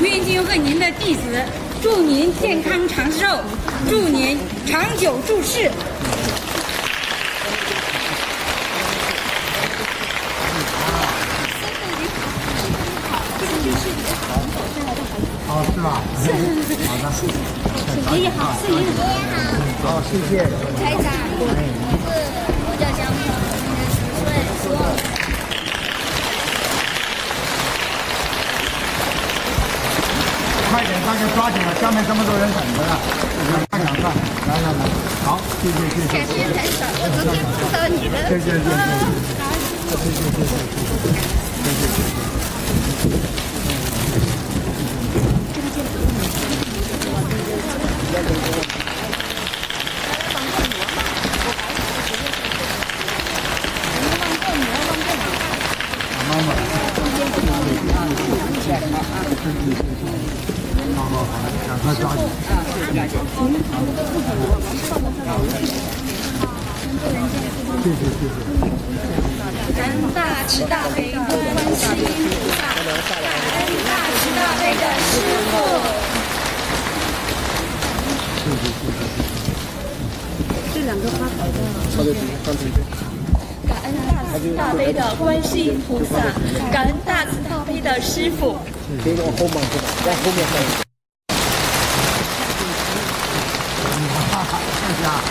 无缘金贺您的弟子，祝您健康长寿，祝您长久住世。好是吧？是好的，爷爷好，爷爷好。好，谢谢。台长，大家抓紧了，下面这么多人等着呢，来来来，好，谢谢谢谢。感谢台长，我昨天碰到你的。谢谢谢谢谢谢谢谢谢谢。妈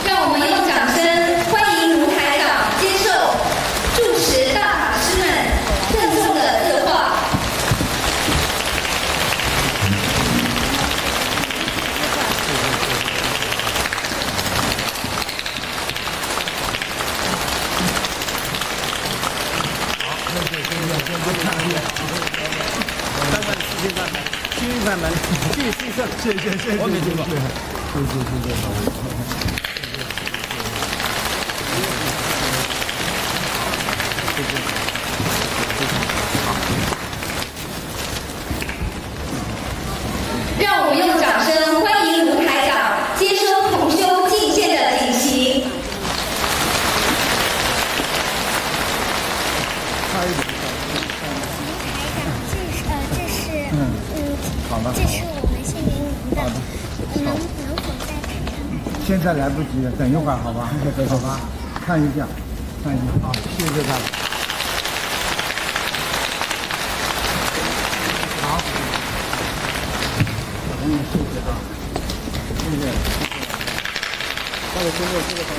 让我们用掌声欢迎吴台长接受主持大法师们赠送的字画好谢谢谢谢谢谢谢新一扇门，继续上，谢谢谢谢，我谢。谢谢，谢谢。谢谢。现在来不及了，等一会儿好吧？好吧，看一下，看一下，啊，谢谢他。好，嗯，谢谢啊，谢谢。到了经过这个方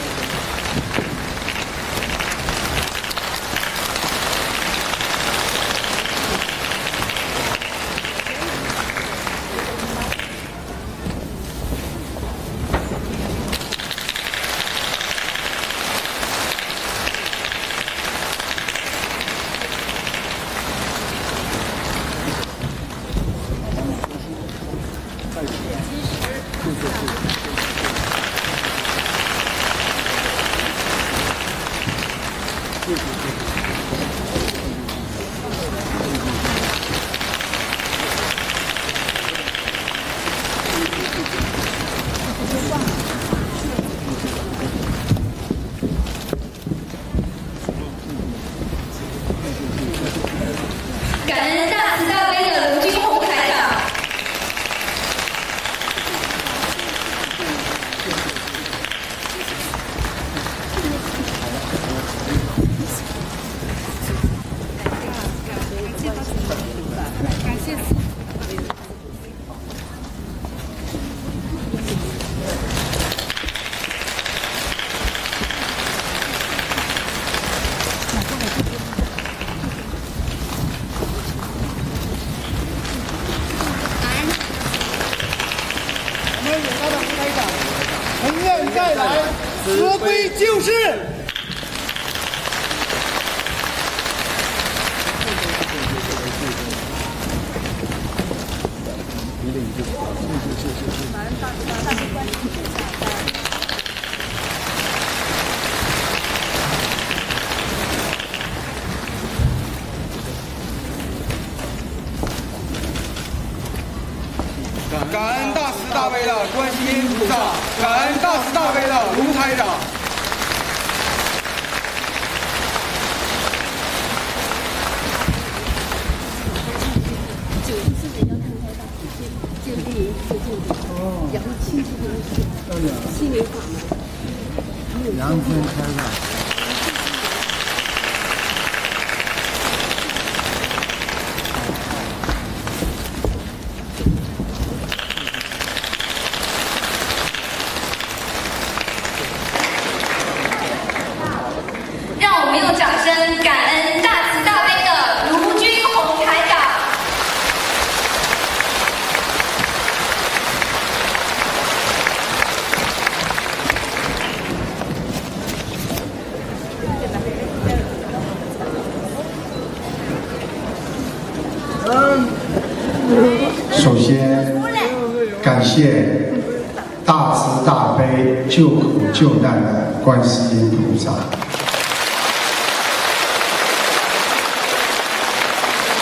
救苦救难的观世音菩萨，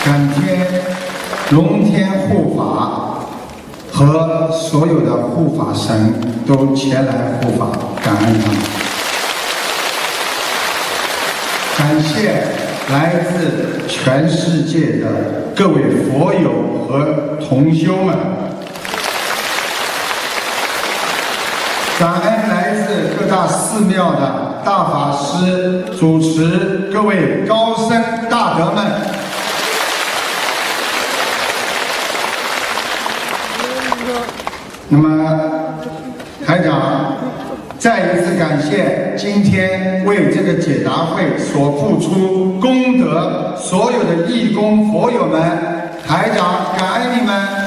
感天龙天护法和所有的护法神都前来护法，感恩他们。感谢来自全世界的各位佛友和同修们，感恩各大寺庙的大法师主持，各位高僧大德们。那么，台长再一次感谢今天为这个解答会所付出功德所有的义工佛友们，台长感恩你们。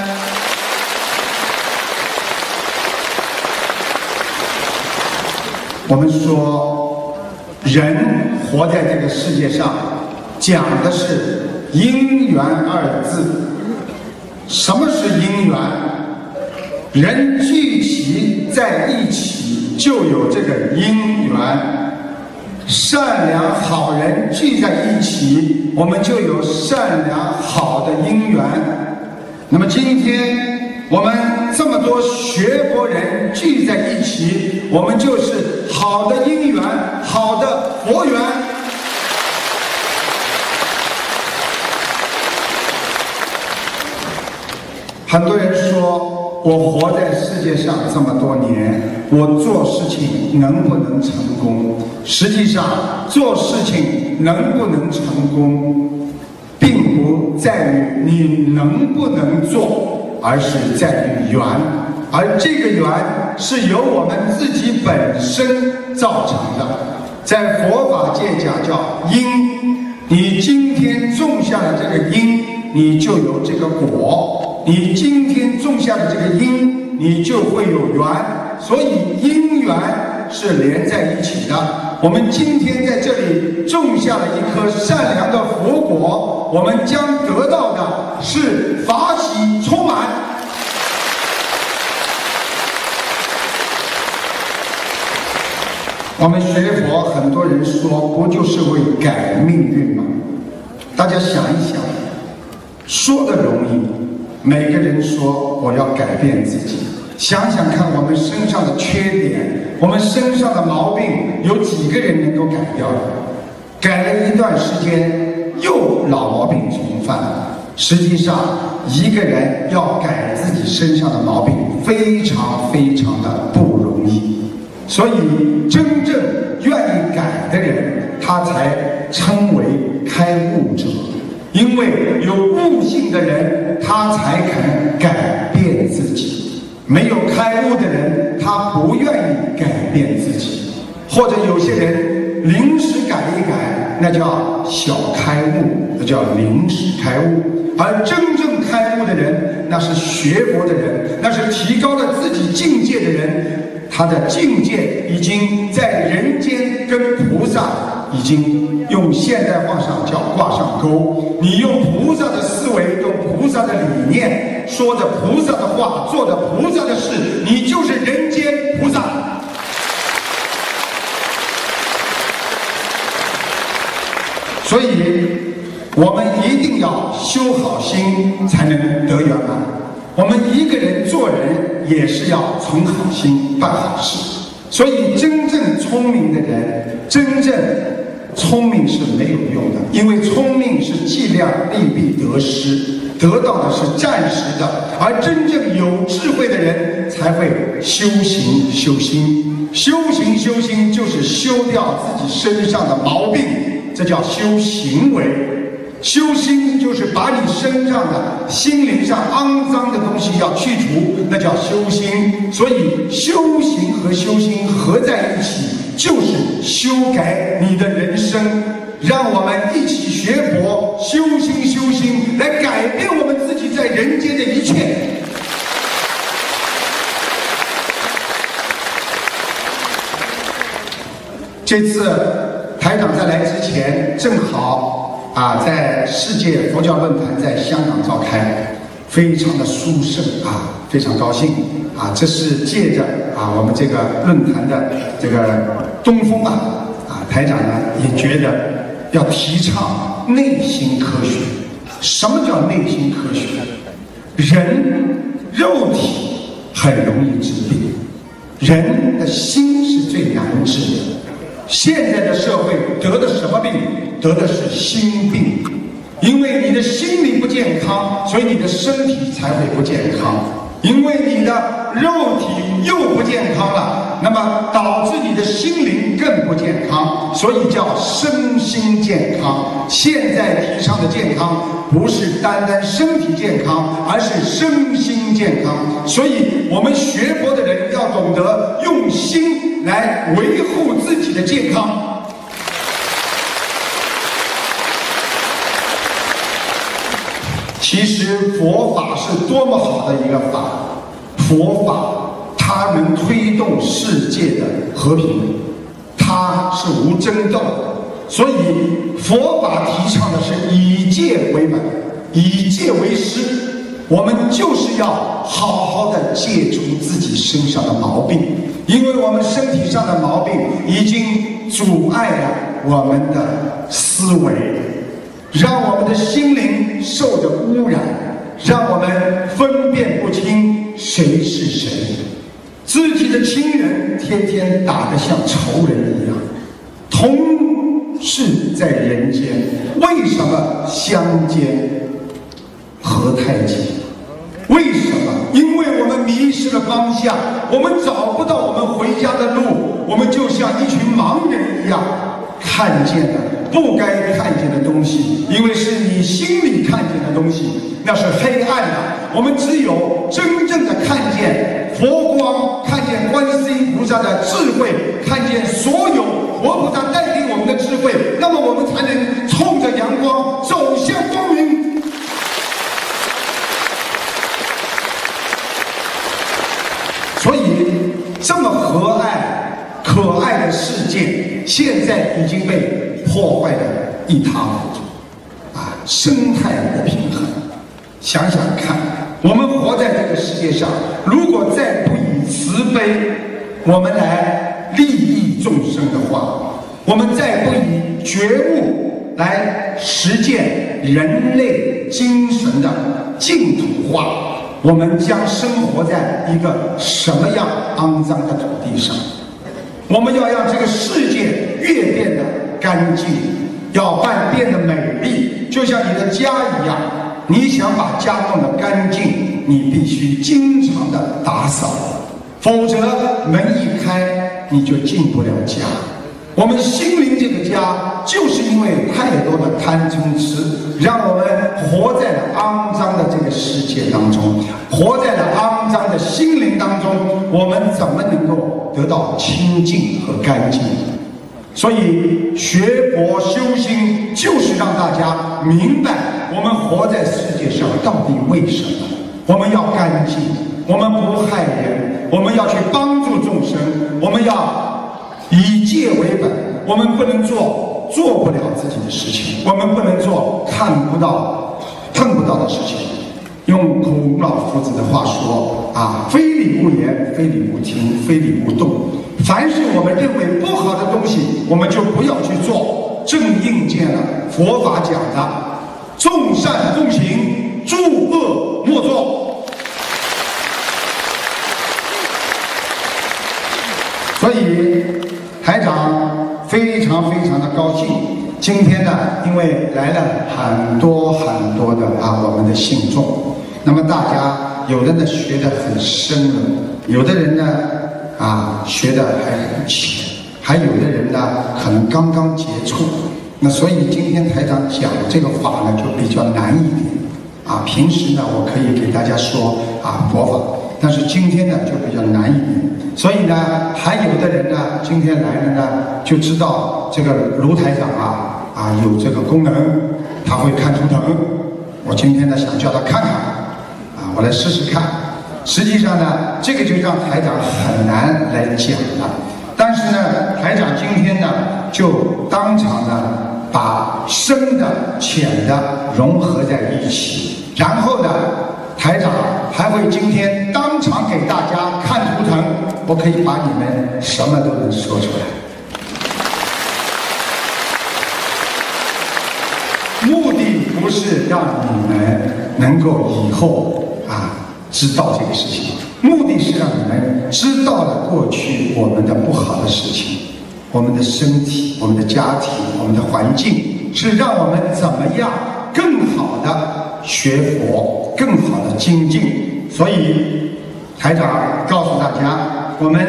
我们说，人活在这个世界上，讲的是因缘二字。什么是因缘？人聚齐在一起，就有这个因缘。善良好人聚在一起，我们就有善良好的因缘。那么今天我们这么多学佛人聚在一起，我们就是好的因缘，好的佛缘。很多人说，我活在世界上这么多年，我做事情能不能成功？实际上，做事情能不能成功，并不在于你能不能做，而是在于缘。而这个缘是由我们自己本身造成的，在佛法界讲叫因。你今天种下了这个因，你就有这个果。你今天种下了这个因，你就会有缘，所以因缘是连在一起的。我们今天在这里种下了一颗善良的佛果，我们将得到的是法充满。我们学佛，很多人说，不就是为改命运吗？大家想一想，说的容易。每个人说我要改变自己，想想看我们身上的缺点，我们身上的毛病，有几个人能够改掉的？改了一段时间，又老毛病重犯。实际上，一个人要改自己身上的毛病，非常非常的不容易。所以，真正愿意改的人，他才称为开悟者。因为有悟性的人，他才肯改变自己；没有开悟的人，他不愿意改变自己。或者有些人临时改一改，那叫小开悟，那叫临时开悟。而真正开悟的人，那是学佛的人，那是提高了自己境界的人，他。的境界已经在人间跟菩萨已经用现代话上叫挂上钩。你用菩萨的思维，用菩萨的理念，说着菩萨的话，做着菩萨的事，你就是人间菩萨。所以，我们一定要修好心，才能得圆满。我们一个人做人，也是要存好心，办好事。所以，真正聪明的人，真正聪明是没有用的，因为聪明是计量利弊得失，得到的是暂时的；而真正有智慧的人，才会修行修心。修行修心，就是修掉自己身上的毛病，这叫修行为。修心就是把你身上的、心灵上肮脏的东西要去除，那叫修心。所以，修行和修心合在一起，就是修改你的人生。让我们一起学佛、修心、修心，来改变我们自己在人间的一切。这次台长在来之前，正好啊，在世界佛教论坛在香港召开，非常的殊胜啊，非常高兴啊。这是借着啊我们这个论坛的这个东风啊啊，台长呢也觉得要提倡内心科学。什么叫内心科学？人肉体很容易治病，人的心是最难治的。现在的社会得的什么病？得的是心病，因为你的心理不健康，所以你的身体才会不健康。因为你的肉体又不健康了，那么导致你的心灵更不健康，所以叫身心健康。现在提倡的健康，不是单单身体健康，而是身心健康。所以我们学佛的人要懂得用心来维护自己的健康。其实佛法是多么好的一个法，佛法它能推动世界的和平，它是无争斗的，所以佛法提倡的是以戒为本，以戒为师。我们就是要好好的戒除自己身上的毛病，因为我们身体上的毛病已经阻碍了我们的思维。让我们的心灵受着污染，让我们分辨不清谁是谁，自己的亲人天天打得像仇人一样，同是在人间，为什么相煎何太急？为什么？因为我们迷失了方向，我们找不到我们回家的路，我们就像一群盲人一样，看见了。不该看见的东西，因为是你心里看见的东西，那是黑暗的。我们只有真正的看见佛光，看见观世音菩萨的智慧，看见所有佛菩萨带给我们的智慧，那么我们才能冲着阳光走向光明。所以，这么和蔼可爱世界，现在已经被。破坏的一塌糊涂，啊，生态不平衡。想想看，我们活在这个世界上，如果再不以慈悲，我们来利益众生的话，我们再不以觉悟来实践人类精神的净土化，我们将生活在一个什么样肮脏的土地上？我们要让这个世界越变得。干净，要办变得美丽，就像你的家一样。你想把家弄得干净，你必须经常的打扫，否则门一开你就进不了家。我们心灵这个家，就是因为太多的贪嗔痴，让我们活在了肮脏的这个世界当中，活在了肮脏的心灵当中。我们怎么能够得到清净和干净？所以学佛修心，就是让大家明白我们活在世界上到底为什么。我们要干净，我们不害人，我们要去帮助，戒为本，我们不能做做不了自己的事情，我们不能做看不到、碰不到的事情。用孔老夫子的话说啊，非礼勿言，非礼勿听，非礼勿动。凡是我们认为不好的东西，我们就不要去做。正应见了佛法讲的“众善奉行，诸恶莫作”。所以台长非常非常的高兴，今天呢，因为来了很多很多的啊我们的信众，那么大家有的呢学得很深了，有的人呢啊学得还很浅，还有的人呢可能刚刚接触，那所以今天台长讲这个法呢就比较难一点，啊平时呢我可以给大家说啊佛法，但是今天呢就比较难一点。所以呢，还有的人呢，今天来了呢，就知道这个卢台长啊啊有这个功能，他会看图腾。我今天呢想叫他看看，啊，我来试试看。实际上呢，这个就让台长很难来讲了。但是呢，台长今天呢就当场呢把深的、浅的融合在一起，然后呢，台长还会今天当场给大家看图腾。我可以把你们什么都能说出来，目的不是让你们能够以后啊知道这个事情，目的是让你们知道了过去我们的不好的事情，我们的身体、我们的家庭、我们的环境，是让我们怎么样更好的学佛、更好的精进。所以台长告诉大家。我们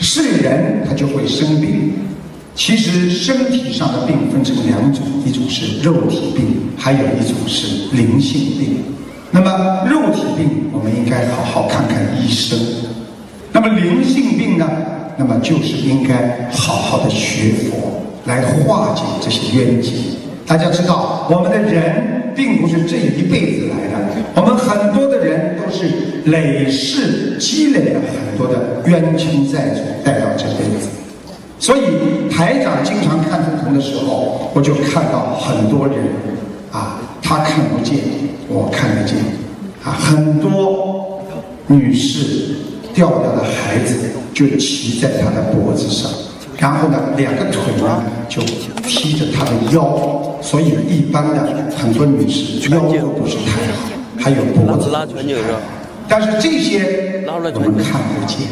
是人，他就会生病。其实身体上的病分成两种，一种是肉体病，还有一种是灵性病。那么肉体病，我们应该好好看看医生。那么灵性病呢？那么就是应该好好的学佛，来化解这些冤结。大家知道，我们的人并不是这一辈子来的，我们很多的人都是累世积累了很多的冤亲债主带到这辈子。所以台长经常看图腾的时候，我就看到很多人啊，他看不见，我看得见啊，很多女士掉掉的孩子就骑在他的脖子上。然后呢，两个腿呢就踢着他的腰，所以一般的很多女士腰都不是太好，还有脖子。但是这些我们看不见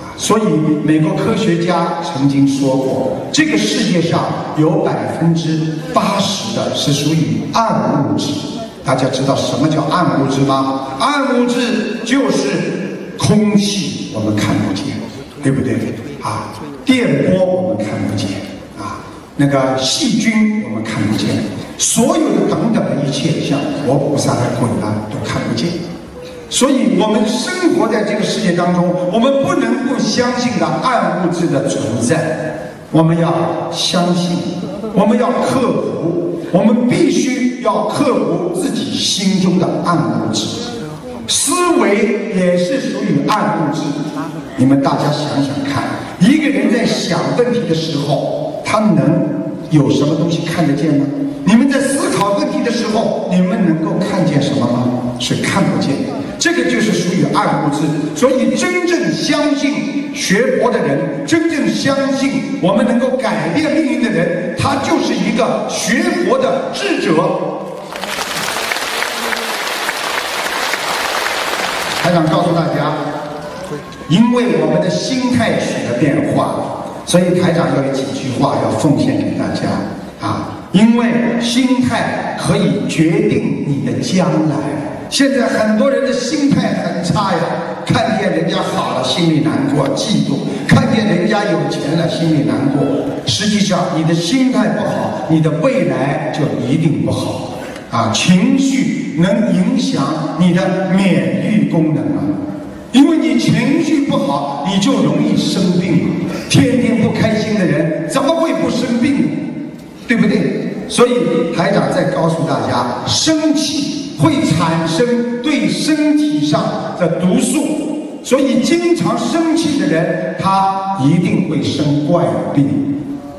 啊，所以美国科学家曾经说过，这个世界上有百分之八十的是属于暗物质。大家知道什么叫暗物质吗？暗物质就是空气，我们看不见，对不对啊？电波我们看不见啊，那个细菌我们看不见，所有的等等的一切，像活菩萨的鬼啊，都看不见。所以，我们生活在这个世界当中，我们不能不相信的暗物质的存在，我们要相信，我们要克服，我们必须要克服自己心中的暗物质。思维也是属于暗物质，你们大家想想看。一个人在想问题的时候，他能有什么东西看得见吗？你们在思考问题的时候，你们能够看见什么吗？是看不见。这个就是属于暗物质。所以，真正相信学佛的人，真正相信我们能够改变命运的人，他就是一个学佛的智者。还想告诉大家。因为我们的心态起了变化，所以台长要有几句话要奉献给大家啊！因为心态可以决定你的将来。现在很多人的心态很差呀，看见人家好了心里难过、嫉妒；看见人家有钱了心里难过。实际上，你的心态不好，你的未来就一定不好啊！情绪能影响你的免疫功能啊！因为你情绪不好，你就容易生病。天天不开心的人，怎么会不生病？对不对？所以台长在告诉大家，生气会产生对身体上的毒素，所以经常生气的人，他一定会生怪病。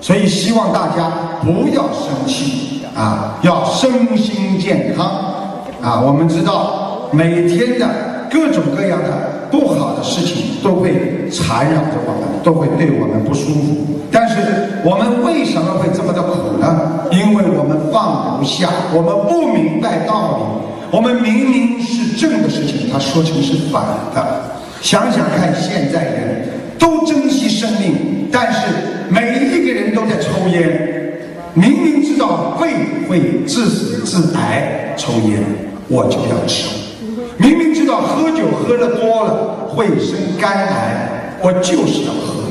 所以希望大家不要生气啊，要身心健康啊。我们知道每天的各种各样的不好的事情都会缠绕着我们，都会对我们不舒服。但是我们为什么会这么的苦呢？因为我们放不下，我们不明白道理。我们明明是正的事情，他说成是反的。想想看，现在人都珍惜生命，但是每一个人都在抽烟。明明知道肺会致死致癌，抽烟我就要抽。要喝酒喝的多了会生肝癌，我就是要喝。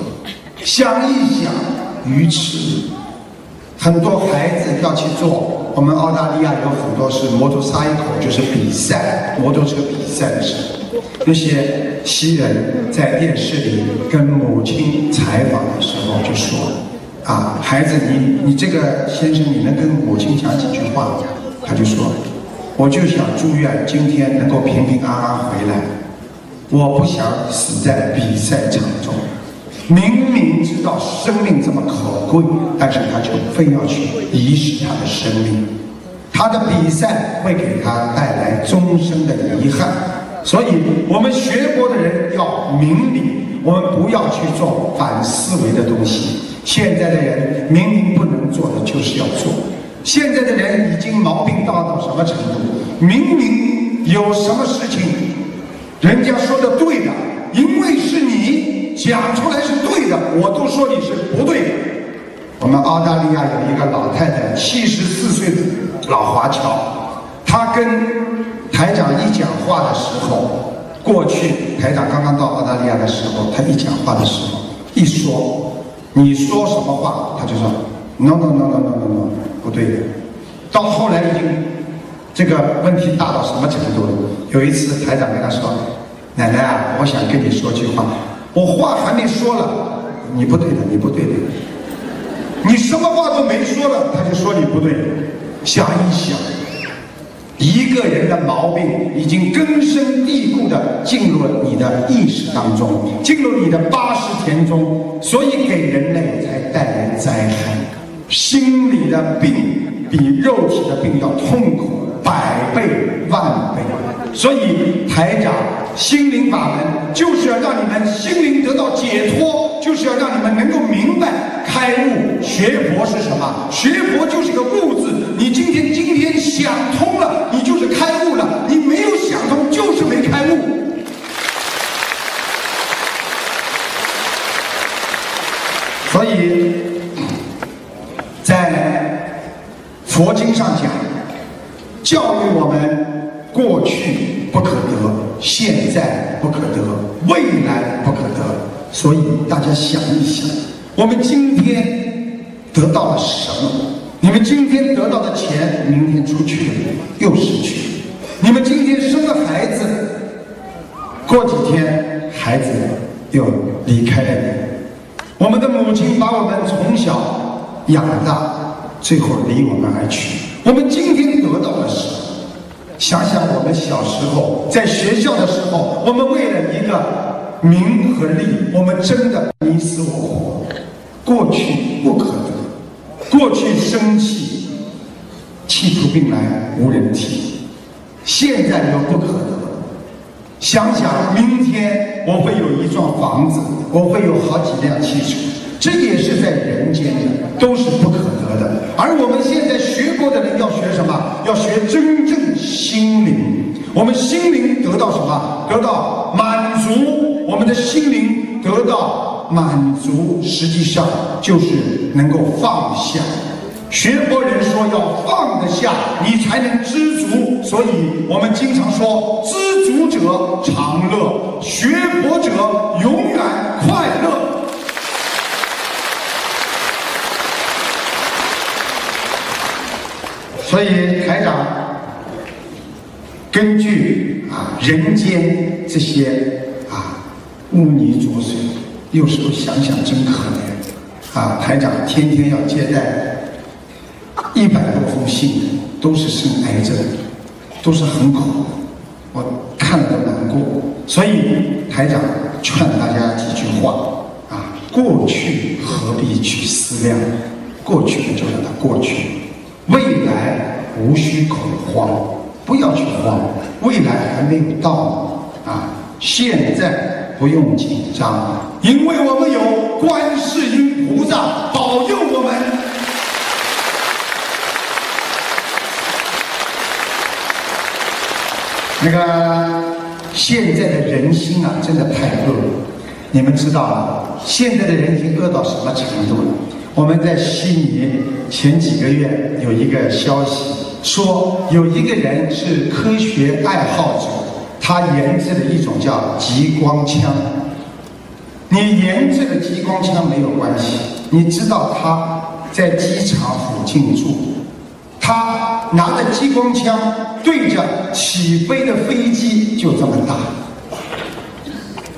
想一想，愚痴。很多孩子要去做，我们澳大利亚有很多是摩托 cycle，就是比赛，摩托车比赛的时候，那些西人在电视里跟母亲采访的时候就说：“啊，孩子，你你这个先生，你能跟母亲讲几句话？”他就说：“我就想祝愿今天能够平平安安回来，我不想死在比赛场中。”明明知道生命这么可贵，但是他就非要去遗失他的生命。他的比赛会给他带来终生的遗憾。所以，我们学佛的人要明理，我们不要去做反思维的东西。现在的人明明不能做的，就是要做。现在的人已经毛病大到什么程度？明明有什么事情，人家说的对的，因为是你。讲出来是对的，我都说你是不对的。我们澳大利亚有一个老太太，七十四岁的老华侨，她跟台长一讲话的时候，过去台长刚刚到澳大利亚的时候，她一讲话的时候，一说你说什么话，她就说 no no no no no no no 不对的。到后来已经这个问题大到什么程度了？有一次台长跟他说：“奶奶啊，我想跟你说句话。”我话还没说了，你不对的，你不对的，你什么话都没说了，他就说你不对。想一想，一个人的毛病已经根深蒂固的进入了你的意识当中，进入你的八识田中，所以给人类才带来灾害。心理的病比肉体的病要痛苦百倍万倍。所以台长心灵法门就是要让你们心灵得到解脱，就是要让你们能够明白开悟。学佛是什么？学佛就是个悟字。你今天今天想通了，你就是开悟了；你没有佛经上讲，教育我们。过去不可得，现在不可得，未来不可得。所以大家想一想，我们今天得到了什么？你们今天得到的钱，明天出去又失去；你们今天生了孩子，过几天孩子又离开了你。我们的母亲把我们从小养大，最后离我们而去。我们今天得到的是。想想我们小时候在学校的时候，我们为了一个名和利，我们真的你死我活。过去不可得，过去生气，气出病来无人替。现在又不可得。想想明天我会有一幢房子，我会有好几辆汽车，这也是在人间的，都是不可得的。而我们现在学过的人要学什么？要学真正心灵。我们心灵得到什么？得到满足。我们的心灵得到满足，实际上就是能够放下。学佛人说要放得下，你才能知足。所以我们经常说，知足者常乐，学佛者永远快乐。所以台长根据啊人间这些啊污泥浊水，有时候想想真可怜啊。台长天天要接待。一百多封信都是生癌症，都是很苦，我看了都难过。所以台长劝大家几句话啊：过去何必去思量？过去就让它过去，未来无需恐慌，不要去慌，未来还没有到呢啊！现在不用紧张，因为我们有观世音菩萨保佑我们。那个现在的人心啊，真的太恶了。你们知道了，现在的人心恶到什么程度了？我们在悉尼前几个月有一个消息，说有一个人是科学爱好者，他研制了一种叫激光枪。你研制了激光枪没有关系，你知道他在机场附近住，他拿着激光枪对着起飞的飞机就这么打。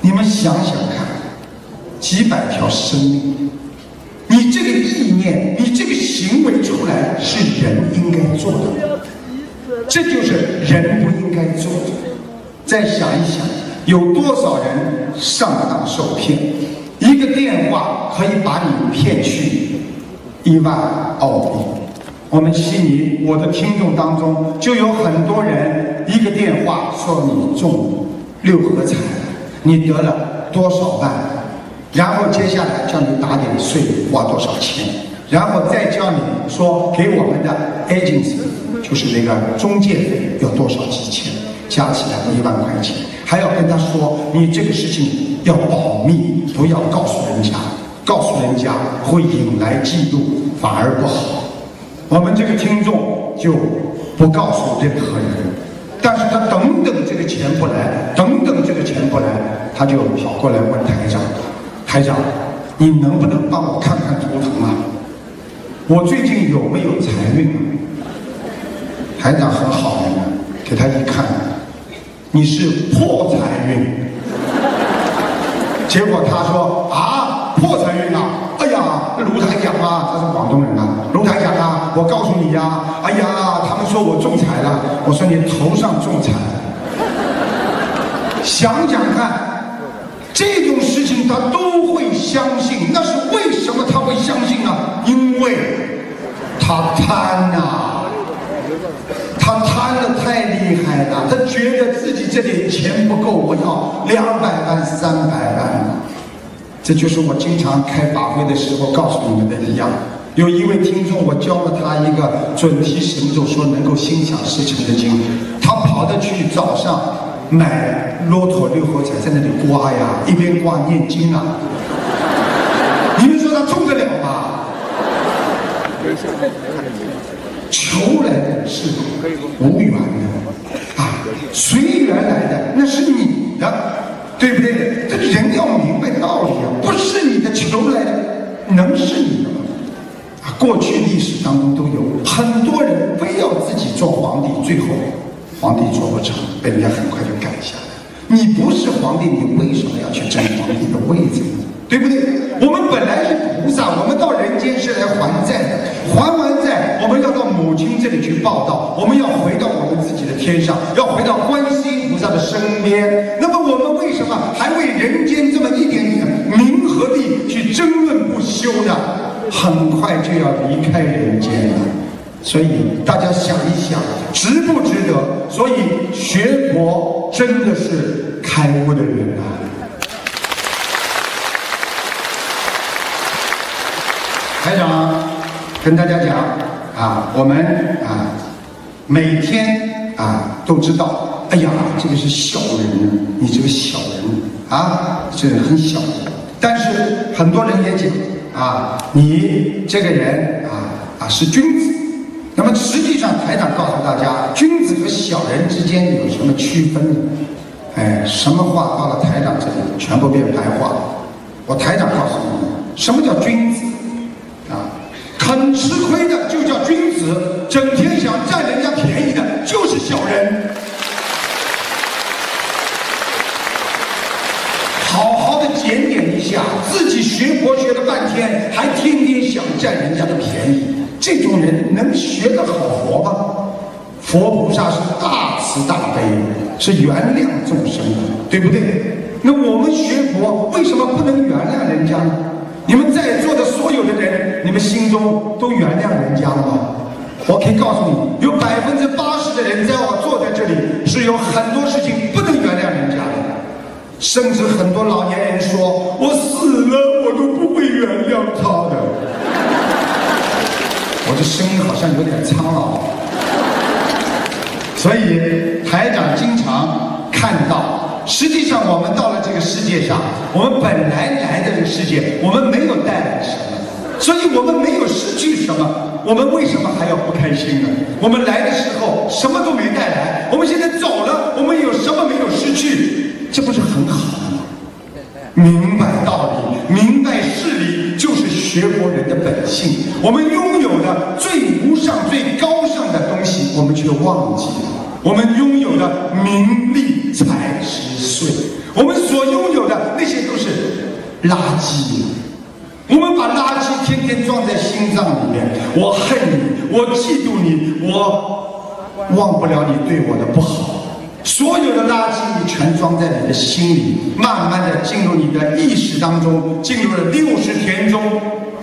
你们想想看，几百条生命，你这个行为出来是人应该做的，这就是人不应该做的。再想一想，有多少人上当受骗？一个电话可以把你骗去一万澳币。我们悉尼，我的听众当中就有很多人，一个电话说你中六合彩，你得了多少万，然后接下来叫你打点税，花多少钱，然后再叫你说给我们的 agency，就是那个中介费有多少几千，加起来一万块钱，还要跟他说你这个事情要保密，不要告诉人家，告诉人家会引来嫉妒，反而不好。我们这个听众就不告诉任何人，但是他等等这个钱不来，等等这个钱不来，他就跑过来问台长，台长，你能不能帮我看看图腾啊？我最近有没有财运？台长很好人啊，给他一看，你是破财运。结果他说啊，破财运啊！哎呀，卢台长啊，他是广东人啊，卢台长啊，我告诉你呀、哎呀，他们说我中彩了，我说你头上中彩。想想看，这种事情他都会相信，那是为什么他会相信呢？因为他贪呐、他贪的太厉害了，他觉得自己这点钱不够，我要两百万、三百万。这就是我经常开法会的时候告诉你们的一样。有一位听众，我教了他一个准提神咒，说能够心想事成的经，他跑着去早上买骆驼六合彩，在那里刮呀，一边刮念经啊。你们说他中得了吗？求来的是无缘的啊，随缘来的那是你的，对不对？这人要明白道理啊，不是你的求来的，能是你的吗？啊，过去历史当中都有很多人非要自己做皇帝，最后皇帝做不成，被人家很快就改下来。你不是皇帝，你为什么要去争皇帝的位置呢？对不对？我们本来是菩萨，我们到人间是来还债的，还完债，我们要到母亲这里去报道，我们要回到我们自己的天上，要回到观世音菩萨的身边。那么我们为什么还为人间这么一点点名和利去争论不休呢？很快就要离开人间了。所以大家想一想，值不值得？所以学佛真的是开悟的人啊！台长跟大家讲啊，我们啊每天啊都知道，哎呀，这个是小人，你这个小人啊，这很小。但是很多人也讲啊，你这个人啊啊是君子。那么实际上，台长告诉大家，君子和小人之间有什么区分呢？哎，什么话到了台长这里全部变白话。我台长告诉你，什么叫君子？很，吃亏的就叫君子，整天想占人家便宜的就是小人。好好的检点一下，自己学佛学了半天，还天天想占人家的便宜，这种人能学得好佛吗？佛菩萨是大慈大悲，是原谅众生的，对不对？那我们学佛为什么不能原谅人家呢？你们在座的所有的人，你们心中都原谅人家了吗？我可以告诉你，有百分之八十的人在我坐在这里，是有很多事情不能原谅人家的，甚至很多老年人说：“我死了，我都不会原谅他的。”我这声音好像有点苍老，所以台长经常看到，实际上我们到了这个世界上，我们本来来的这个世界，我们没有带来什么，所以我们没有失去什么，我们为什么还要不开心呢？我们来的时候什么都没带来，我们现在走了，我们有什么没有失去？这不是很好吗？明白道理，明白事理，就是学佛人的本性。我们拥有的最无上、最高尚的东西，我们却忘记了。我们拥有的名利财食税，我们所拥有的那些都是垃圾。我们把垃圾天天装在心脏里面，我恨你，我嫉妒你，我忘不了你对我的不好。所有的垃圾你全装在你的心里，慢慢的进入你的意识当中，进入了六十田中、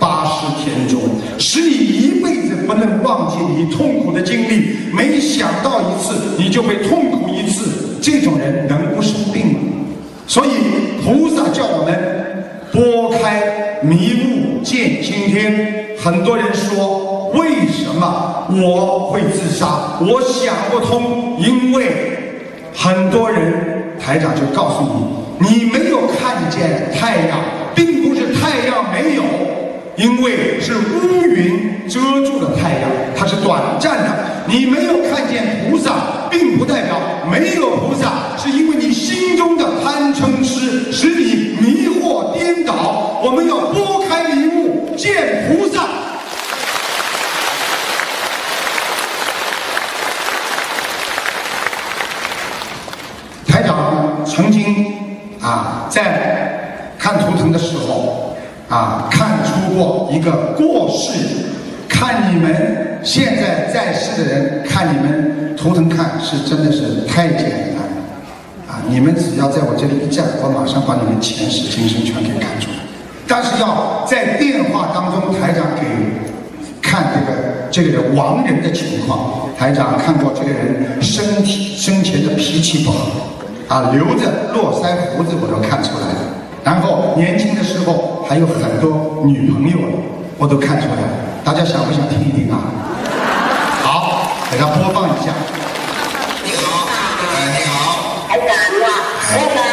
八十天中，使你一辈子不能忘记你痛苦的经历。每想到一次，你就会痛苦一次。这种人能不生病吗？所以菩萨叫我们拨开迷雾见青天。很多人说，为什么我会自杀？我想不通，因为。很多人，台长就告诉你，你没有看见太阳，并不是太阳没有，因为是乌云遮住了太阳，它是短暂的。你没有看见菩萨，并不代表没有菩萨，是因为你心中的贪嗔痴使你迷惑颠倒。我们要拨开迷雾，见菩萨。台长曾经啊，在看图腾的时候啊，看出过一个过世。看你们现在在世的人，看你们图腾看是真的是太简单了啊！你们只要在我这里一站，我马上把你们前世今生全给看出来。但是要在电话当中，台长给看这个这个人亡人的情况，台长看过这个人身体生前的脾气不好。啊，留着络腮胡子我都看出来了，然后年轻的时候还有很多女朋友，我都看出来了。大家想不想听一听啊？好，给他播放一下。你好，哎，你好。台长是吧？我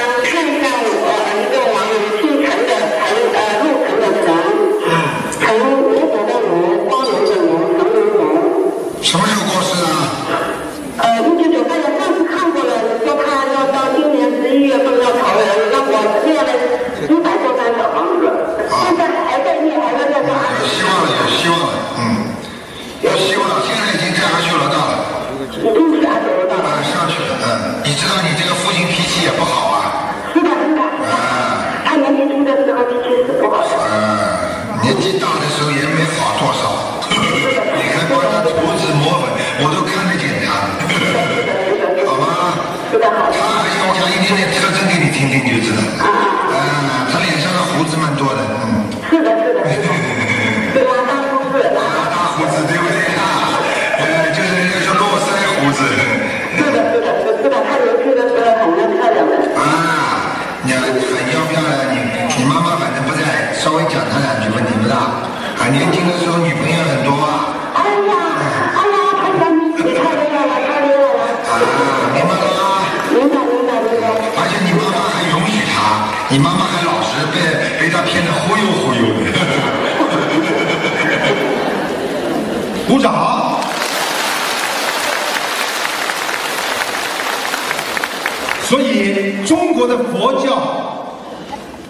的佛教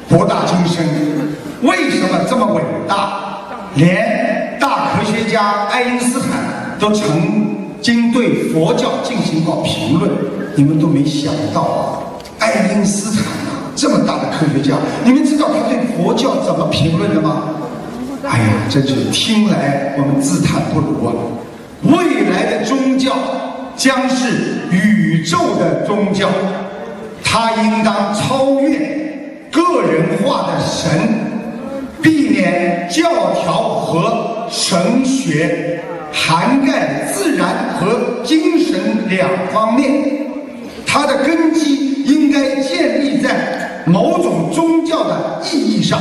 博大精深，为什么这么伟大？连大科学家爱因斯坦都曾经对佛教进行过评论，你们都没想到！爱因斯坦啊，这么大的科学家，你们知道他对佛教怎么评论的吗？哎呀，真是听来我们自叹不如啊！未来的宗教将是宇宙的宗教，它应当超越个人化的神，避免教条和神学涵盖自然和精神两方面。它的根基应该建立在某种宗教的意义上，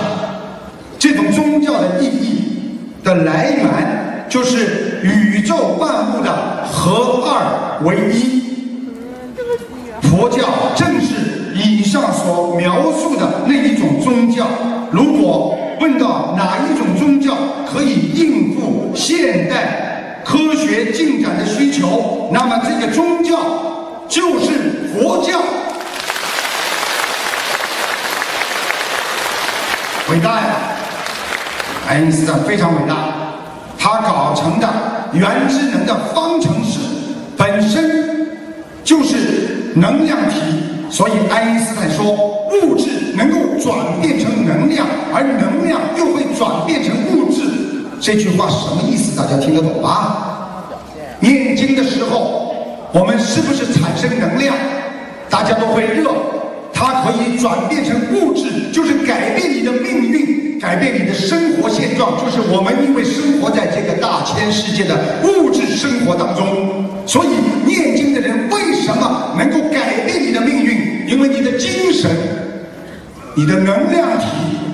这种宗教的意义的来源就是宇宙万物的合二为一。佛教正是以上所描述的那一种宗教。如果问到哪一种宗教可以应付现代科学进展的需求，那么这个宗教就是佛教。伟大呀！爱因斯坦非常伟大，他搞成的原子能的方程式本身就是能量体，所以爱因斯坦说物质能够转变成能量，而能量又会转变成物质。这句话什么意思？大家听得懂吧？念经的时候，我们是不是产生能量？大家都会热，它可以转变成物质，就是改变你的命运，改变你的生活现状。就是我们因为生活在这个大千世界的物质生活当中，所以念经的人为什么能够改变你的命运？因为你的精神、你的能量体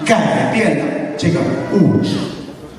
改变了这个物质。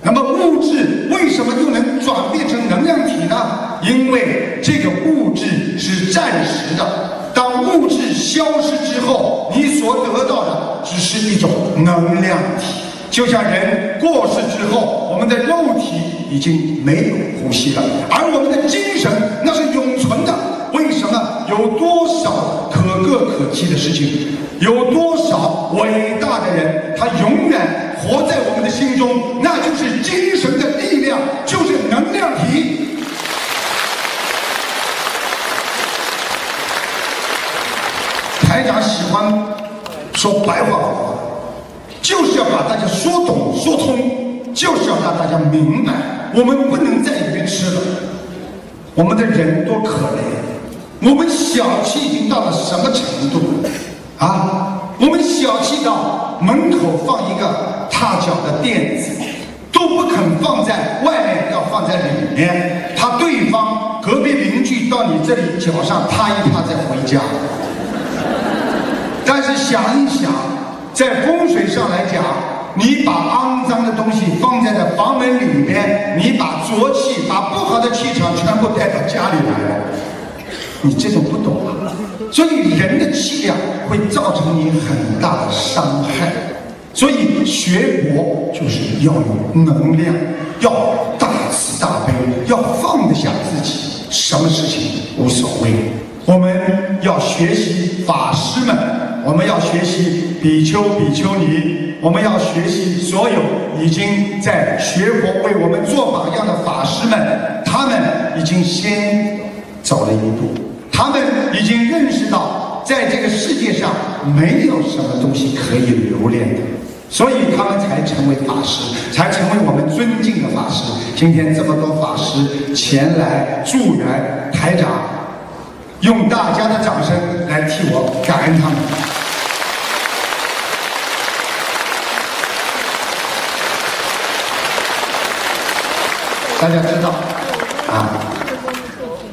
那么物质为什么又能转变成能量体呢？因为这个物质是暂时的。当物质消失之后，你所得到的只是一种能量体。就像人过世之后，我们的肉体已经没有呼吸了，而我们的精神那是永存的。为什么？有多少可歌可泣的事情，有多少伟大的人，他永远活在我们的心中，那就是精神的力量，就是能量体。台长喜欢说白话，就是要把大家说懂说通，就是要让大家明白，我们不能再愚痴了。我们的人多可怜，我们小气已经到了什么程度啊？我们小气到门口放一个踏脚的垫子，都不肯放在外面，要放在里面，怕对方隔壁邻居到你这里脚上踏一踏再回家。想一想，在风水上来讲，你把肮脏的东西放在了房门里边，你把浊气、把不好的气场全部带到家里来了，你这种不懂啊。所以人的气量会造成你很大的伤害。所以学佛就是要有能量，要大慈大悲，要放得下自己，什么事情无所谓。我们要学习法师们，我们要学习比丘、比丘尼，我们要学习所有已经在学佛为我们做榜样的法师们，他们已经先走了一步，他们已经认识到，在这个世界上没有什么东西可以留恋的，所以他们才成为法师，才成为我们尊敬的法师。今天这么多法师前来助缘台长。用大家的掌声来替我感恩他们。大家知道啊，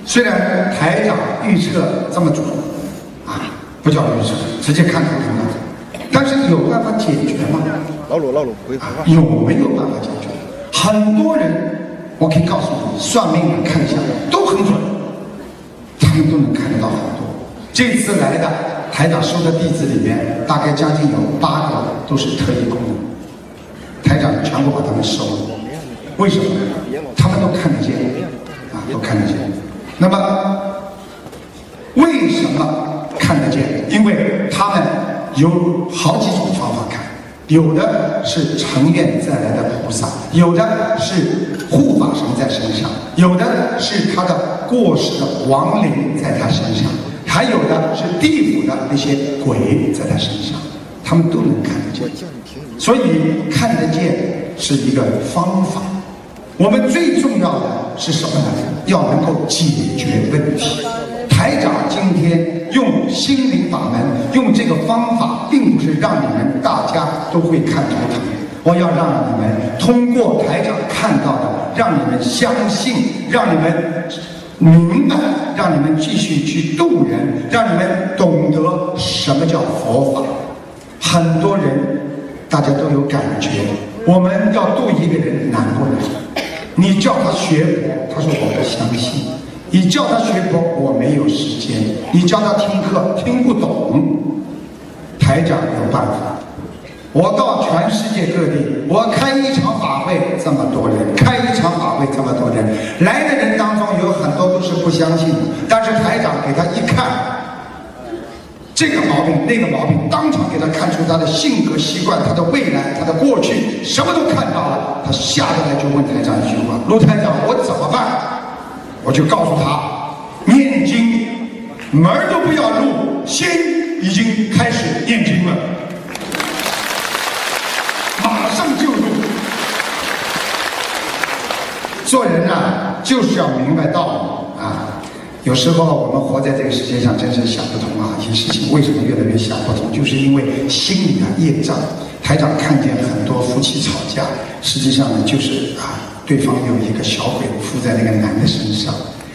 虽然台长预测这么准啊，不叫预测，直接看图腾的，但是有办法解决吗？老鲁，老鲁，回啊，有没有办法解决？很多人，我可以告诉你，算命的看一下都很准。他们都能看得到很多。这次来的台长收的弟子里面，大概将近有八个都是特异功能，台长全部把他们收了。为什么？他们都看得见，啊，都看得见。那么，为什么看得见？因为他们有好几种方法看，有的是成愿再来的菩萨，有的是护法神在身上，有的是他的。过世的亡灵在他身上，还有的是地府的那些鬼在他身上，他们都能看得见。所以看得见是一个方法，我们最重要的是什么呢？要能够解决问题。台长今天用心灵法门，用这个方法，并不是让你们大家都会看头疼。我要让你们通过台长看到的，让你们相信，让你们明白，让你们继续去度人，让你们懂得什么叫佛法。很多人大家都有感觉，我们要度一个人难不难？你叫他学佛，他说我不相信；你叫他学佛，我没有时间；你叫他听课，听不懂。台长有办法。我到全世界各地，我开一场法会，这么多人；开一场法会，这么多人。来的人当中有很多都是不相信，但是台长给他一看，这个毛病那个毛病，当场给他看出他的性格习惯、他的未来、他的过去，什么都看到了。他下得来就问台长一句话：“卢台长，我怎么办？”我就告诉他：念经门儿都不要入，心已经开始念经了。马上就入。做人呐、就是要明白道理啊。有时候我们活在这个世界上，真是想不通啊！一些事情为什么越来越想不通，就是因为心里啊业障。台长看见很多夫妻吵架，实际上呢就是啊，对方有一个小鬼附在那个男的身上。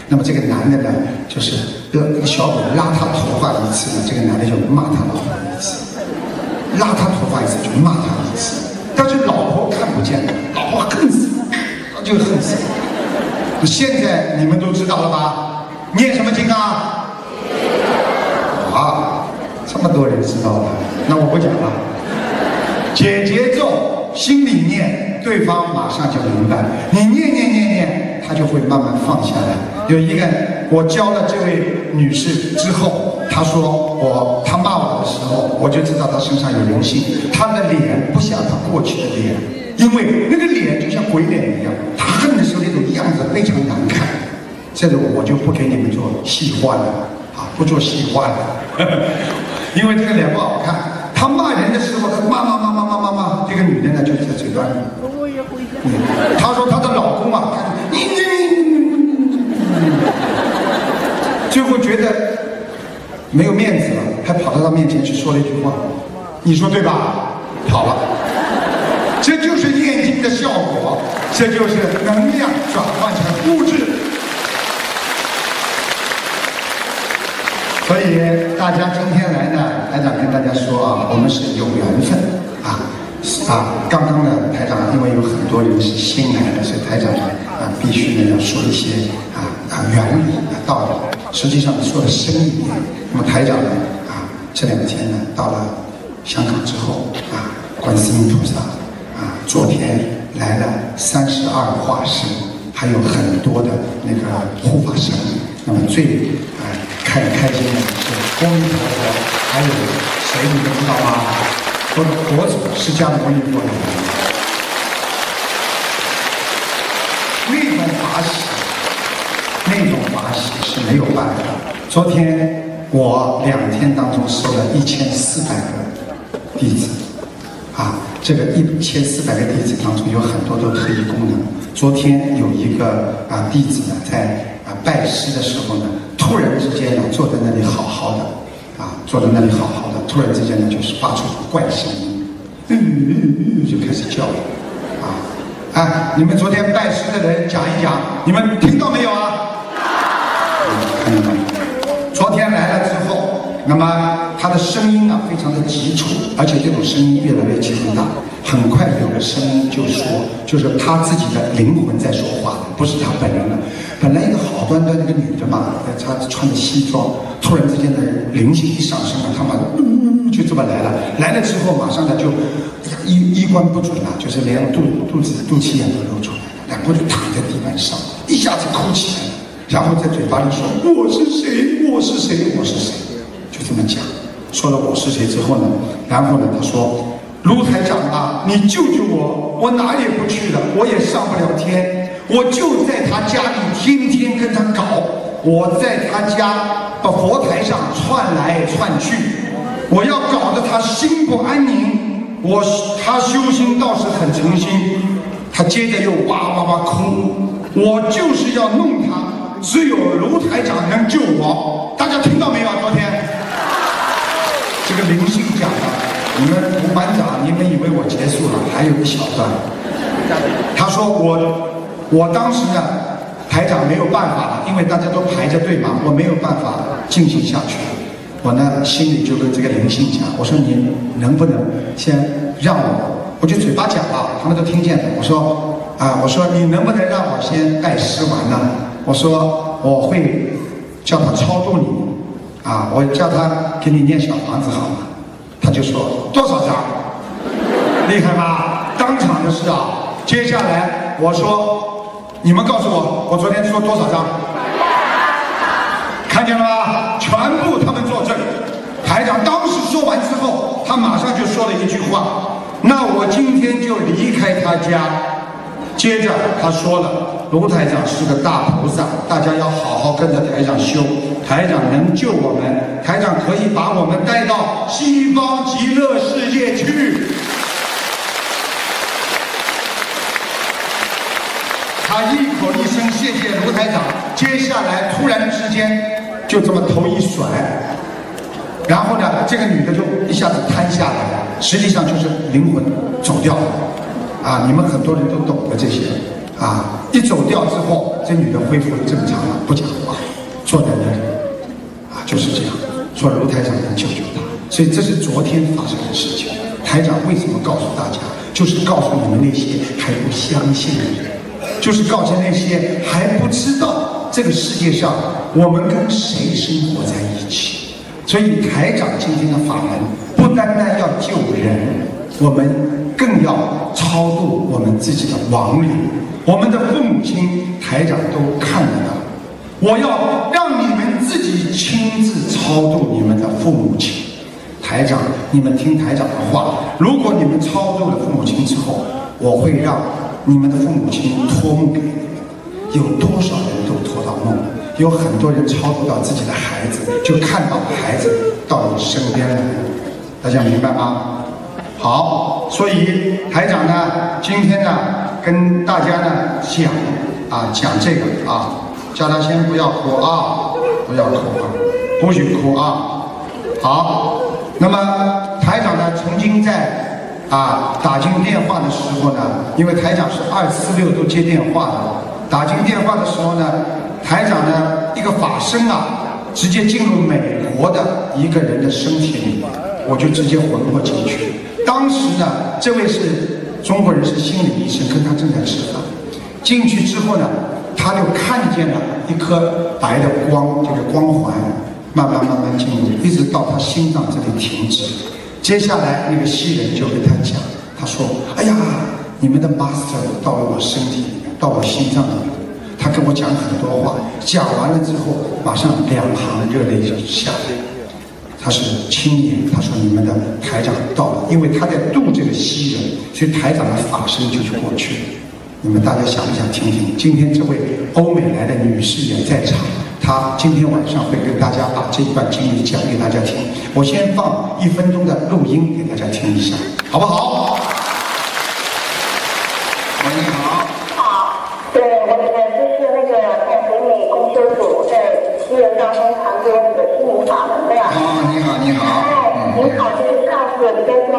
那么这个男的呢，就是那个小鬼拉他头发一次呢，这个男的就骂他老婆一次。拉他头发一次就骂他一次，但是老婆看不见，老婆恨死，他就恨死。现在你们都知道了吧？念什么经啊？啊，这么多人知道了，那我不讲了。解节奏，心里念，对方马上就明白。你念念念念，他就会慢慢放下来。有一个，我教了这位女士之后，她说我，她骂我的时候，我就知道她身上有灵性。她的脸不像她过去的脸，因为那个脸就像鬼脸一样。她恨的时候那种样子非常难看。这个我就不给你们做细化了，啊，不做细化了，因为这个脸不好看。她骂人的时候，她骂骂骂骂骂骂骂，这个女的呢就在嘴端里。嗯，她说她的老公啊，你你你你，最后觉得没有面子了，还跑到她面前去说了一句话，你说对吧？跑了。这就是念经的效果，这就是能量转换成物质。所以大家今天来呢，台长跟大家说啊，我们是有缘分啊啊！刚刚呢，台长因为有很多人是新来的，所以台长呢啊必须呢要说一些啊啊原理啊道理，实际上说的深一点。那么台长呢啊这两天呢到了香港之后啊，观世音菩萨啊昨天来了三十二化身，还有很多的那个护法神。那么最啊、开开心的是观音菩萨，还有谁你们知道吗？佛佛祖释迦牟尼佛来了，那种法喜，那种法喜是没有办法。昨天我两天当中收了一千四百个弟子，啊，这个一千四百个弟子当中有很多都特异功能。昨天有一个啊弟子呢，在啊拜师的时候呢，突然之间呢坐在那里好好的，啊坐在那里好好的，突然之间呢就是发出怪声音，嗯嗯嗯就开始叫了，啊啊！你们昨天拜师的人讲一讲，你们听到没有啊？看见没有？昨天来了之后，那么他的声音呢非常的急促，而且这种声音越来越强大。很快有个声音就说，就是他自己的灵魂在说话，不是他本人了。本来一个好端端的一个女的嘛，她穿着西装，突然之间的灵性一上升了，她马上嗯就这么来了。来了之后，马上呢就衣衣冠不整了，就是连肚肚子肚脐眼都露出来了，然后就躺在地板上，一下子哭起来了。然后在嘴巴里说：“我是谁？我是谁？我是谁？”就这么讲。说了我是谁之后呢，然后呢，他说：“卢台长啊，你救救我！我哪也不去了，我也上不了天，我就在他家里天天跟他搞，我在他家的佛台上窜来窜去，我要搞得他心不安宁。我他修心倒是很诚心，他接着又哇哇哇哭，我就是要弄他，只有卢台长能救我。大家听到没有？昨天个灵性讲的，你们吴班长，你们以为我结束了？还有一小段。他说我，我当时呢，排长没有办法了，因为大家都排着队嘛，我没有办法进行下去。我呢心里就跟这个灵性讲，我说你能不能先让我，我就嘴巴讲了，他们都听见了。我说啊，我说你能不能让我先拜师完呢？我说我会叫他超度你，啊，我叫他给你念小房子好吗？他就说多少张？厉害吧？当场的事啊。接下来我说，你们告诉我，我昨天说多少张？看见了吗？全部他们作证。台长当时说完之后，他马上就说了一句话：“那我今天就离开他家。”接着他说了：“卢台长是个大菩萨，大家要好好跟着台长修。台长能救我们，台长可以把我们带到西方极乐世界去。”他一口一声谢谢卢台长，接下来突然之间就这么头一甩，然后呢，这个女的就一下子瘫下来了，实际上就是灵魂走掉了。啊，你们很多人都懂得这些。啊，一走掉之后，这女的恢复正常了，不讲话，坐在那里。就是这样，说卢台长能救救他。所以这是昨天发生的事情。台长为什么告诉大家？就是告诉你们那些还不相信的人。就是告诉那些还不知道这个世界上我们跟谁生活在一起，所以台长今天的法门不单单要救人，我们更要超度我们自己的亡灵。我们的父母亲，台长都看得到。我要让你自己亲自超度你们的父母亲。台长，你们听台长的话，如果你们超度了父母亲之后，我会让。你们的父母亲托梦给你们，有多少人都托到梦了？有很多人超度到自己的孩子，就看到孩子到你身边了。大家明白吗？好，所以台长呢，今天呢，跟大家呢讲啊，讲这个啊，叫他先不要哭啊，不要哭啊，不许哭啊。好，那么台长呢，曾经在。啊，打进电话的时候呢，因为台长是二四六都接电话的。打进电话的时候呢，台长呢一个法身啊，直接进入美国的一个人的身体里，我就直接魂魄进去。当时呢，这位是中国人，是心理医生，跟他正在吃饭。进去之后呢，他就看见了一颗白的光，这个光环慢慢慢慢进入，一直到他心脏这里停止。接下来，那个西人就跟他讲，他说：“哎呀，你们的 master 到了我身体，到我心脏里，他跟我讲很多话。讲完了之后，马上两行热泪就下来。他是青年，他说你们的台长到了，因为他在度这个西人，所以台长的法身就是过去了。你们大家想不想听听？今天这位欧美来的女士也在场。”她今天晚上会跟大家把这一段经历讲给大家听。我先放一分钟的录音给大家听一下，好不好？喂，你好。好，对，我这个就是那个在北美公修组在西人当中传播这个心灵法门的呀。哦，你好，你好。哎，你好，就是上次你跟这个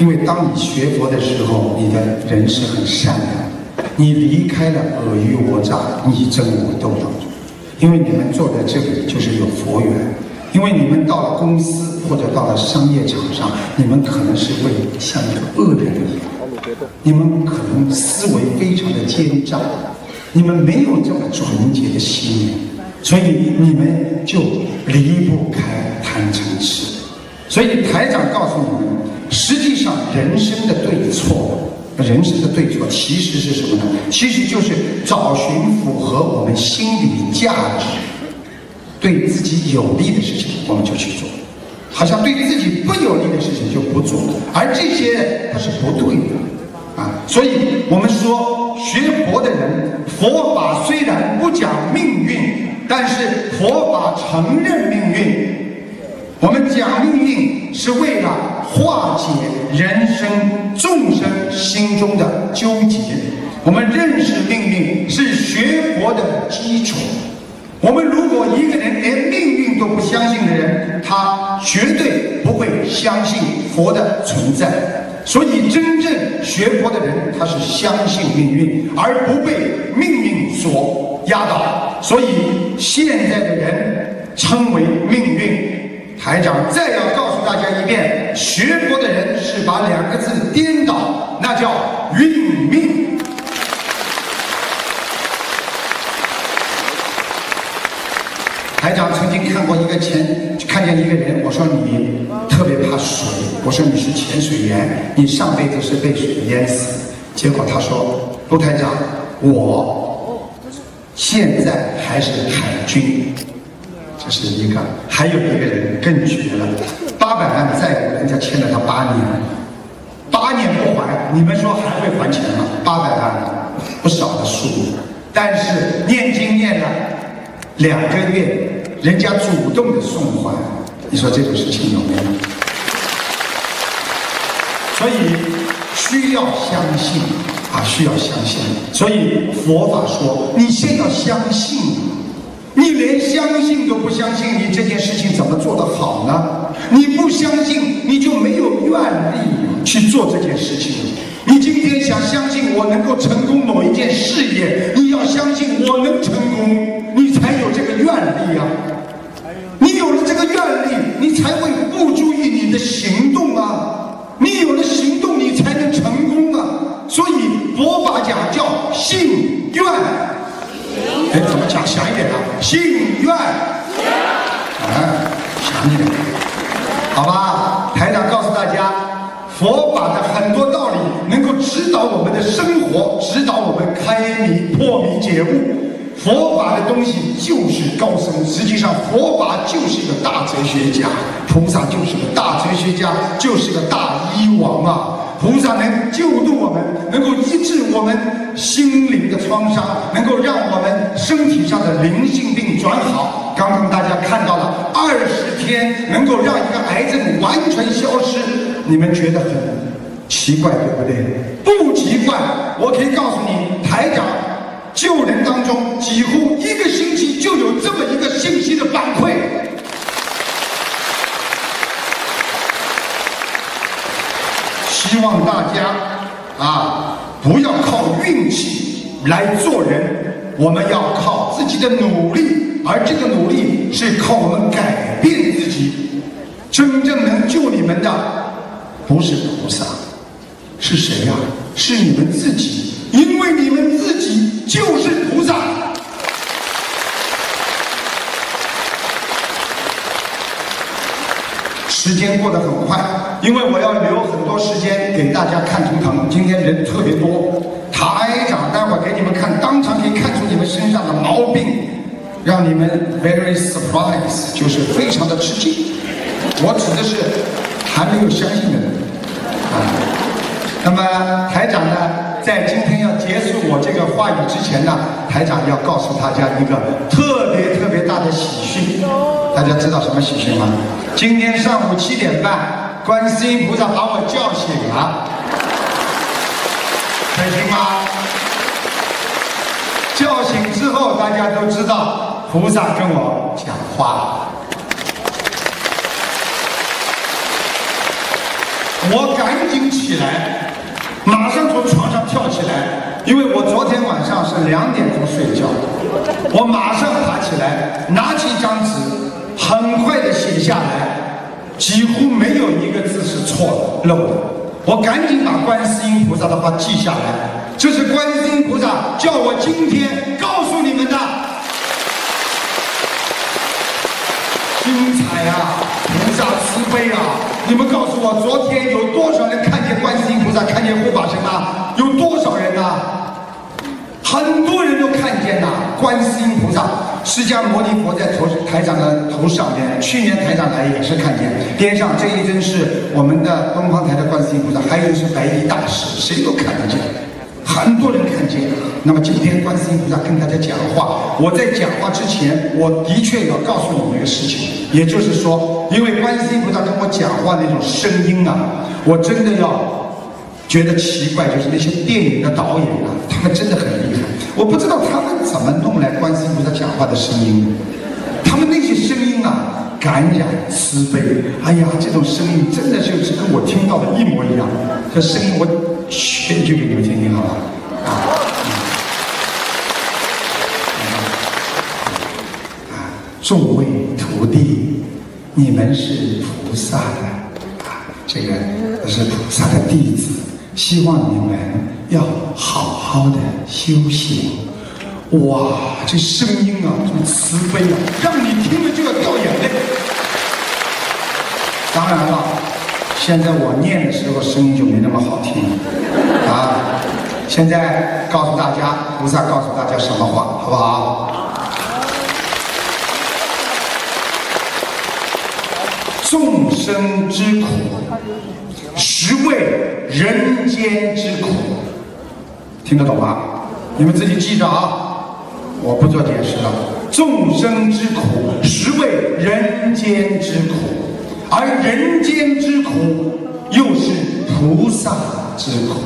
因为当你学佛的时候，你的人是很善良，你离开了尔虞我诈、你争我斗当中，因为你们坐在这里就是有佛缘，因为你们到了公司或者到了商业场上，你们可能是会像一个恶人一样，你们可能思维非常的奸诈。你们没有这么纯洁的心灵，所以你们就离不开贪嗔痴。所以台长告诉你们，实际上人生的对错，人生的对错其实是什么呢？其实就是找寻符合我们心理价值、对自己有利的事情，我们就去做；好像对自己不有利的事情就不做，而这些它是不对的。啊，所以我们说学佛的人，佛法虽然不讲命运，但是佛法承认命运。我们讲命运是为了化解人生众生心中的纠结。我们认识命运是学佛的基础。我们如果一个人连命运都不相信的人，他绝对不会相信佛的存在。所以，真正学佛的人，他是相信命运，而不被命运所压倒。所以，现在的人称为命运。台长再要告诉大家一遍：学佛的人是把两个字颠倒，那叫运命。台长曾经看过一个潜，看见一个人，我说你特别怕水，我说你是潜水员，你上辈子是被水淹死。结果他说，陆台长，我现在还是海军，这是一个，还有一个人更绝了，八百万债务，人家欠了他八年，八年不还，你们说还会还钱吗？八百万，不少的数，但是念经念了。两个月，人家主动的送还，你说这种事情有没有？所以需要相信啊，需要相信。所以佛法说，你先要相信，你连相信都不相信，你这件事情怎么做得好呢？你不相信，你就没有愿力去做这件事情。你今天想相信我能够成功某一件事业，你要相信我能成功，你才有这个愿力啊。你有了这个愿力，你才会付诸于你的行动啊。你有了行动，你才能成功啊。所以佛法讲叫信愿。哎，怎么讲响一点啊？心愿。哎，响一点，好吧？台长告诉大家，佛法的很多道理能够指导我们的生活，指导我们开迷破迷解悟。佛法的东西就是高深，实际上佛法就是一个大哲学家，菩萨就是个大哲学家，就是个大医王啊！菩萨能救度我们，能够医治我们心灵的创伤，能够让我们身体上的灵性病转好。刚刚大家看到了二十天能够让一个癌症完全消失，你们觉得很奇怪对不对？不奇怪，我可以告诉你，台长。救人当中，几乎一个星期就有这么一个信息的反馈。希望大家啊，不要靠运气来做人，我们要靠自己的努力，而这个努力是靠我们改变自己。真正能救你们的，不是菩萨，是谁呀？是你们自己，因为你们自己。就是菩萨。时间过得很快，因为我要留很多时间给大家看图腾。今天人特别多，台长待会儿给你们看，当场可以看出你们身上的毛病，让你们 very surprise，就是非常的吃惊。我指的是还没有相信的人啊。那么台长呢，在今天要结束我这个话语之前呢，台长要告诉大家一个特别特别大的喜讯。大家知道什么喜讯吗？今天上午七点半，观世音菩萨把我叫醒了，开心吗？叫醒之后，大家都知道菩萨跟我讲话。我赶紧起来，马上从床上跳起来，因为我昨天晚上是两点钟睡觉，我马上爬起来，拿起一张纸，很快的写下来，几乎没有一个字是错漏的。我赶紧把观世音菩萨的话记下来，这是观世音菩萨叫我今天告诉你们的。精彩啊！菩萨慈悲啊！你们告诉我，昨天有多少人看见观世音菩萨，看见护法神啊？有多少人呐、很多人都看见了，观世音菩萨、释迦牟尼佛在头台长的头上面。去年台长来也是看见，边上这一尊是我们的东方台的观世音菩萨，还有是白衣大师，谁都看得见。很多人看见。那么今天观世音菩萨跟大家讲话，我在讲话之前，我的确要告诉你们一个事情，也就是说，因为观世音菩萨跟我讲话那种声音啊，我真的要觉得奇怪，就是那些电影的导演啊，他们真的很厉害。我不知道他们怎么弄来观世音菩萨讲话的声音，他们那些声音啊，感染慈悲。哎呀，这种声音真的就是跟我听到的一模一样。这声音我学一句给你们听听好吧？啊。啊，众位徒弟，你们是菩萨的啊，这个是菩萨的弟子，希望你们要好好的修行。哇，这声音啊，这么慈悲啊，让你听了就要掉眼泪。当然了，现在我念的时候声音就没那么好听啊。现在告诉大家，菩萨告诉大家什么话，好不好？众生之苦，实为人间之苦。听得懂吗？你们自己记着啊，我不做解释了。众生之苦，实为人间之苦，而人间之苦又是菩萨之苦。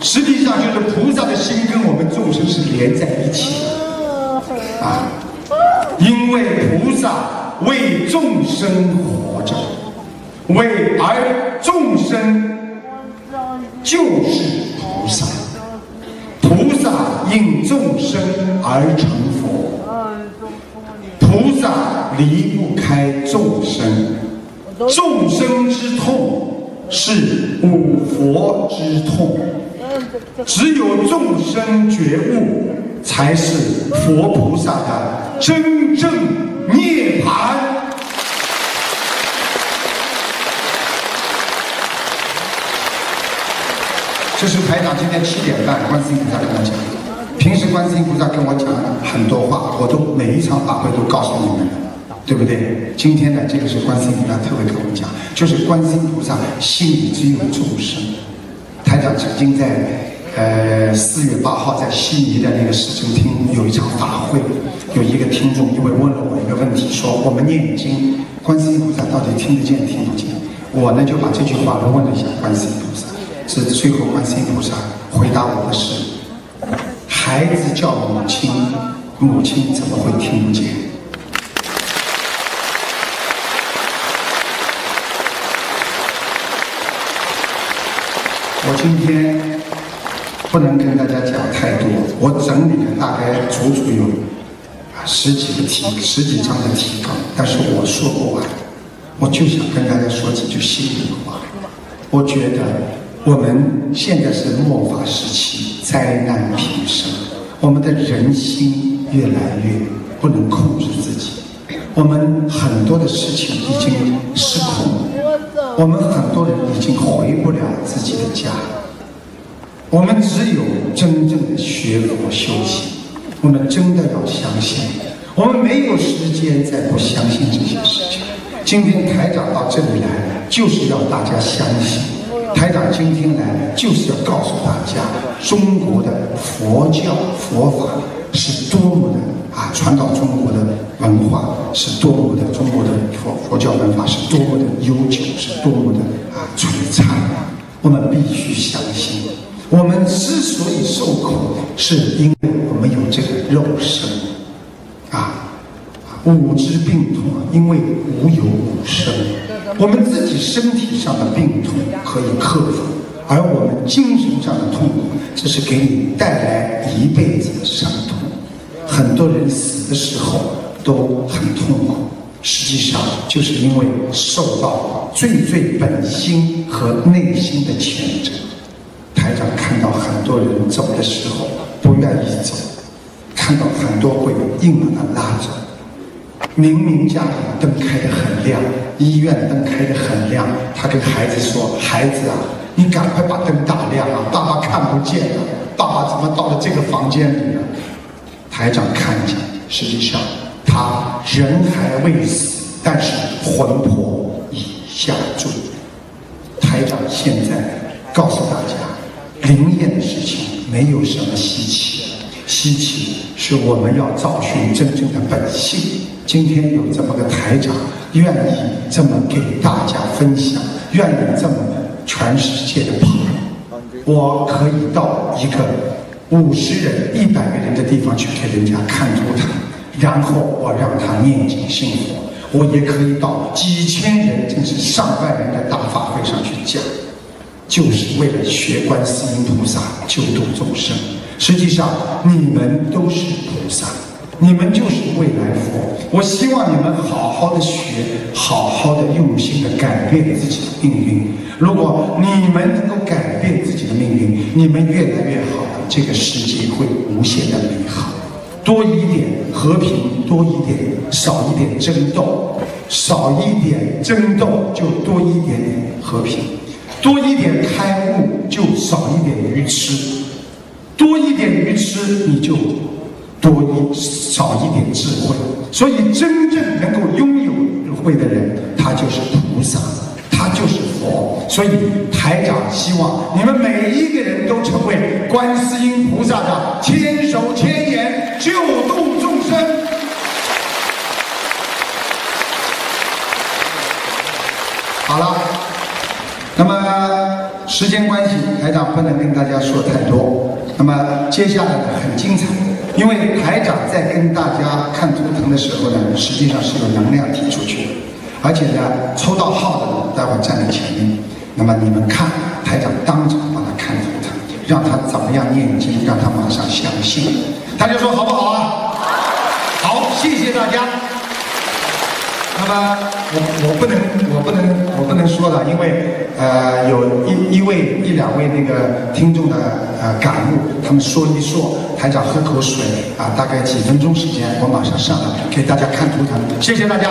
实际上就是菩萨的心跟我们众生是连在一起的啊，因为菩萨为众生活着，为而众生就是菩萨，菩萨因众生而成佛，菩萨离不开众生，众生之痛是五佛之痛。只有众生觉悟，才是佛菩萨的真正涅槃。这是台长今天七点半，观世音菩萨跟我讲。平时观世音菩萨跟我讲很多话，我都每一场法会都告诉你们，对不对？今天呢，这个是观世音菩萨特别跟我们讲，就是观世音菩萨心里只有众生。台长曾经在呃四月八号在悉尼的那个市政厅有一场法会，有一个听众因为问了我一个问题，说我们念经，观世音菩萨到底听得见听不见？我呢就把这句话呢问了一下观世音菩萨，是最后观世音菩萨回答我的是：孩子叫母亲，母亲怎么会听不见？我今天不能跟大家讲太多，我整理了大概足足有十几个提十几张的提纲，但是我说不完，我就想跟大家说几句心里话。我觉得我们现在是末法时期，灾难频生，我们的人心越来越不能控制自己，我们很多的事情已经失控了。我们很多人已经回不了自己的家。我们只有真正的学佛修行，我们真的要相信，我们没有时间再不相信这些事情。今天台长到这里来，就是要大家相信。台长今天来，就是要告诉大家，中国的佛教佛法是多么的啊，传导中国的文化是多么的，中国的佛佛教文化是多么的悠久，是多么的啊璀璨。我们必须相信。我们之所以受苦，是因为我们有这个肉身，啊，五之病痛，因为无有五身。我们自己身体上的病痛可以克服，而我们精神上的痛苦，这是给你带来一辈子的伤痛。很多人死的时候都很痛苦，实际上就是因为受到最最本心和内心的谴责。台长看到很多人走的时候不愿意走，看到很多会硬把他拉走。明明家里灯开得很亮，医院灯开得很亮，他跟孩子说：“孩子啊，你赶快把灯打亮啊，爸爸看不见了，爸爸怎么到了这个房间里呢？”台长看见，实际上他人还未死，但是魂魄已下坠。台长现在告诉大家。灵验的事情没有什么稀奇，稀奇是我们要找寻真正的本性。今天有这么个台长，愿意这么给大家分享，愿意这么全世界的朋友，我可以到一个五十人、一百个人的地方去给人家看图腾，然后我让他念经信佛。我也可以到几千人甚至上万人的大法会上去讲。就是为了学观世音菩萨救度众生。实际上，你们都是菩萨，你们就是未来佛。我希望你们好好的学，好好的用心的改变自己的命运。如果你们能够改变自己的命运，你们越来越好，这个世界会无限的美好。多一点和平，多一点，少一点争斗，少一点争斗就多一点点和平。多一点开悟，就少一点愚痴；多一点愚痴，你就多一少一点智慧。所以，真正能够拥有智慧的人，他就是菩萨，他就是佛。所以，台长希望你们每一个人都成为观世音菩萨的千手千眼，救度众生。好了。那么时间关系，台长不能跟大家说太多。那么接下来很精彩，因为台长在跟大家看图腾的时候呢，实际上是有能量踢出去的，而且呢抽到号的人待会站在前面，那么你们看台长当场帮他看图腾，让他怎么样念经，让他马上相信。大家说好不好啊？好，谢谢大家。那么我我不能我不能我不能说了，因为呃有一一位一两位那个听众的呃感悟，他们说一说，台长喝口水啊，大概几分钟时间，我马上上来给大家看图腾，谢谢大家。